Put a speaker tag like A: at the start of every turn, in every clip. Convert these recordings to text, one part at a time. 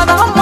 A: Ramadan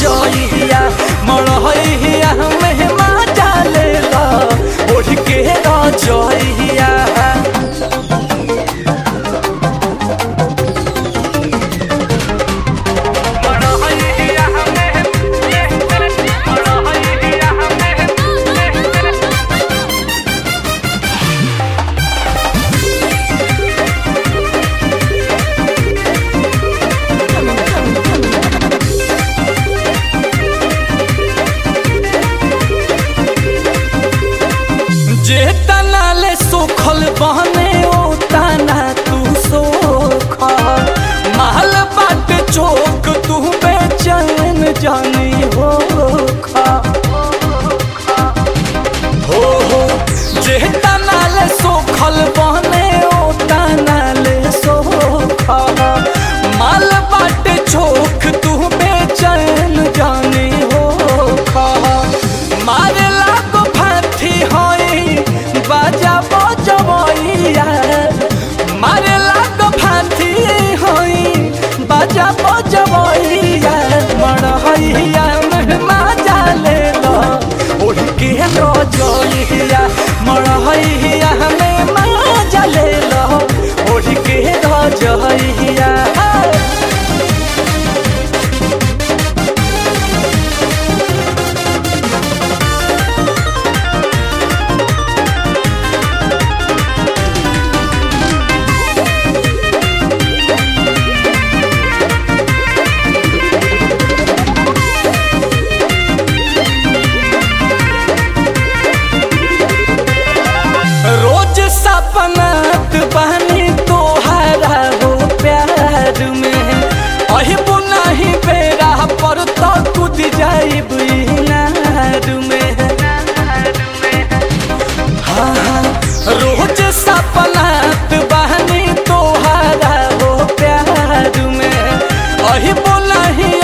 A: जइया मड़ हिया मेहमान डाले ला ओढ़ के रा जे तना ले सोखल बहने ओ तना तू सोख महल बाट चौक तू बेचैन जानी हो।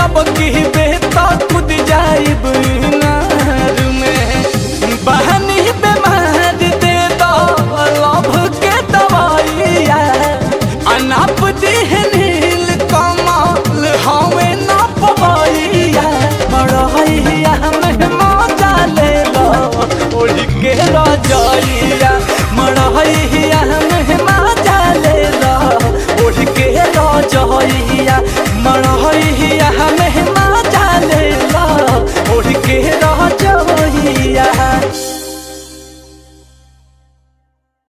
A: बंकी की